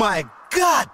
my god!